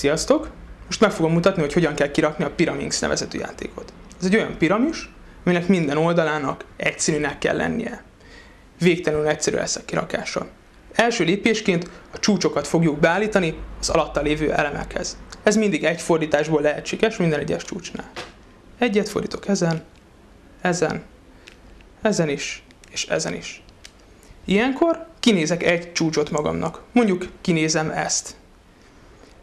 Sziasztok! Most meg fogom mutatni, hogy hogyan kell kirakni a Pyraminx nevezetű játékot. Ez egy olyan piramis, aminek minden oldalának egyszínűnek kell lennie. Végtelenül egyszerű lesz a kirakása. Első lépésként a csúcsokat fogjuk beállítani az alatta lévő elemekhez. Ez mindig egy fordításból lehetséges minden egyes csúcsnál. Egyet fordítok ezen, ezen, ezen is, és ezen is. Ilyenkor kinézek egy csúcsot magamnak. Mondjuk kinézem ezt.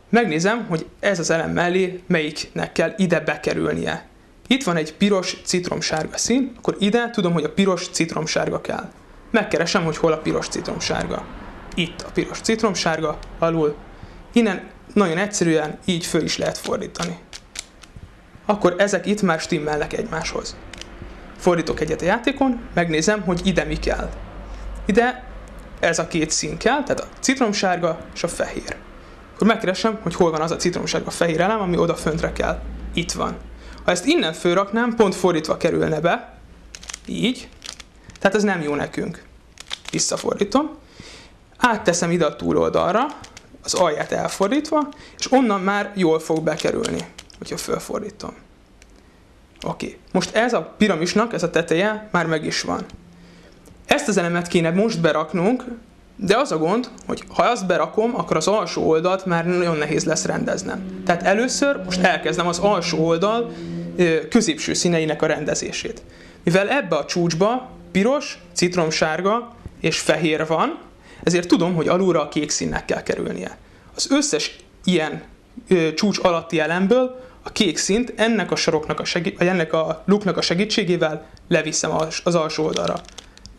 Megnézem, hogy ez az elem mellé melyiknek kell ide bekerülnie. Itt van egy piros citromsárga szín, akkor ide tudom, hogy a piros citromsárga kell. Megkeresem, hogy hol a piros citromsárga. Itt a piros citromsárga, alul. Innen nagyon egyszerűen így föl is lehet fordítani. Akkor ezek itt már stimmelnek egymáshoz. Fordítok egyet a játékon, megnézem, hogy ide mi kell. Ide ez a két szín kell, tehát a citromsárga és a fehér. Akkor megkeresem, hogy hol van az a citromsárga fehér elem, ami oda föntre kell. Itt van. Ha ezt innen fölraknám, pont fordítva kerülne be, így, tehát ez nem jó nekünk. Visszafordítom. Átteszem ide a túloldalra, az alját elfordítva, és onnan már jól fog bekerülni, hogyha fölfordítom. Oké, most ez a piramisnak, ez a teteje már meg is van. Ezt az elemet kéne most beraknunk, de az a gond, hogy ha azt berakom, akkor az alsó oldalt már nagyon nehéz lesz rendeznem. Tehát először most elkezdem az alsó oldal középső színeinek a rendezését. Mivel ebbe a csúcsba piros, citromsárga és fehér van, ezért tudom, hogy alulra a kék színnek kell kerülnie. Az összes ilyen ö, csúcs alatti elemből a kék szint ennek a saroknak a segí- vagy ennek a luknak a segítségével leviszem az alsó oldalra.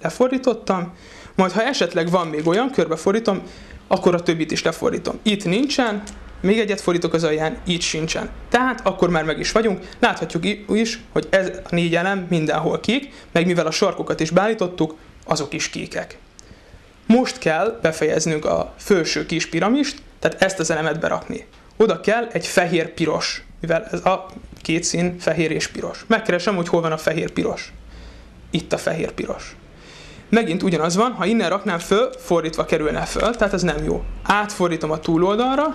Lefordítottam, majd ha esetleg van még olyan, körbefordítom, akkor a többit is lefordítom. Itt nincsen, még egyet fordítok az alján, így sincsen. Tehát akkor már meg is vagyunk. Láthatjuk is, hogy ez a négy elem mindenhol kék, meg mivel a sarkokat is beállítottuk, azok is kékek. Most kell befejeznünk a felső kis piramist, tehát ezt az elemet berakni. Oda kell egy fehér-piros, mivel ez a két szín fehér és piros. Megkeresem, hogy hol van a fehér-piros. Itt a fehér-piros. Megint ugyanaz van, ha innen raknám föl, fordítva kerülne föl, tehát ez nem jó. Átfordítom a túloldalra,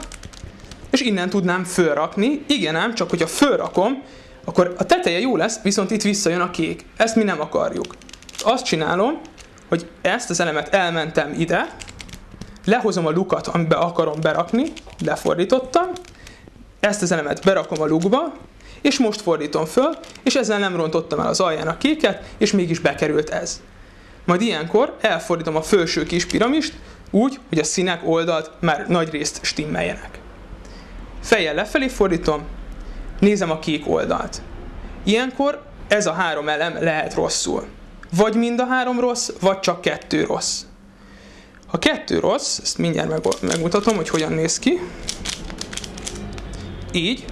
és innen tudnám fölrakni. Igen ám, csak hogyha fölrakom, akkor a teteje jó lesz, viszont itt visszajön a kék. Ezt mi nem akarjuk. Azt csinálom, hogy ezt az elemet elmentem ide, lehozom a lukat, amiben akarom berakni, lefordítottam, ezt az elemet berakom a lukba, és most fordítom föl, és ezzel nem rontottam el az alján a kéket, és mégis bekerült ez. Majd ilyenkor elfordítom a felső kis piramist, úgy, hogy a színek oldalt már nagy részt stimmeljenek. Fejjel lefelé fordítom, nézem a kék oldalt. Ilyenkor ez a három elem lehet rosszul. Vagy mind a három rossz, vagy csak kettő rossz. Ha kettő rossz, ezt mindjárt megmutatom, hogy hogyan néz ki. Így.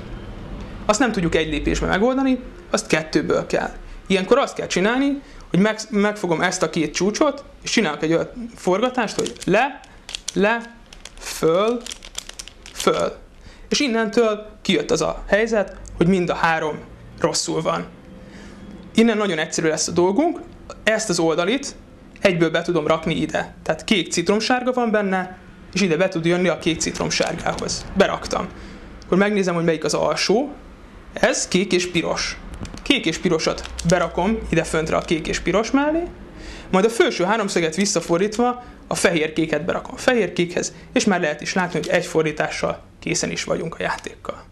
Azt nem tudjuk egy lépésben megoldani, azt kettőből kell. Ilyenkor azt kell csinálni, hogy meg, megfogom ezt a két csúcsot, és csinálok egy olyan forgatást, hogy le, le, föl, föl. És innentől kijött az a helyzet, hogy mind a három rosszul van. Innen nagyon egyszerű lesz a dolgunk, ezt az oldalit egyből be tudom rakni ide. Tehát kék citromsárga van benne, és ide be tud jönni a kék citromsárgához. Beraktam. Akkor megnézem, hogy melyik az alsó. Ez kék és piros. Kék és pirosat berakom ide föntre a kék és piros mellé, majd a felső háromszöget visszafordítva a fehér kéket berakom a fehér kékhez, és már lehet is látni, hogy egy fordítással készen is vagyunk a játékkal.